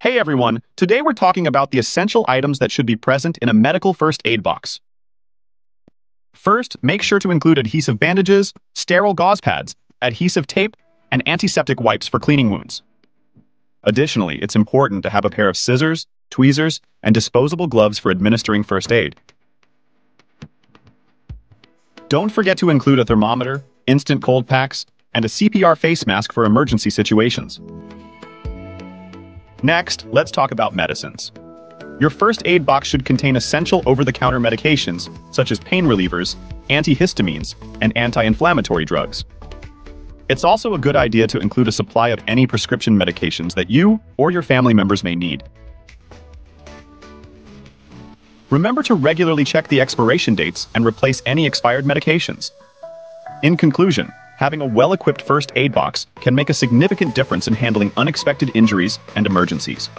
Hey everyone, today we're talking about the essential items that should be present in a medical first aid box. First, make sure to include adhesive bandages, sterile gauze pads, adhesive tape, and antiseptic wipes for cleaning wounds. Additionally, it's important to have a pair of scissors, tweezers, and disposable gloves for administering first aid. Don't forget to include a thermometer, instant cold packs, and a CPR face mask for emergency situations. Next, let's talk about medicines. Your first aid box should contain essential over-the-counter medications, such as pain relievers, antihistamines, and anti-inflammatory drugs. It's also a good idea to include a supply of any prescription medications that you or your family members may need. Remember to regularly check the expiration dates and replace any expired medications. In conclusion, having a well-equipped first aid box can make a significant difference in handling unexpected injuries and emergencies.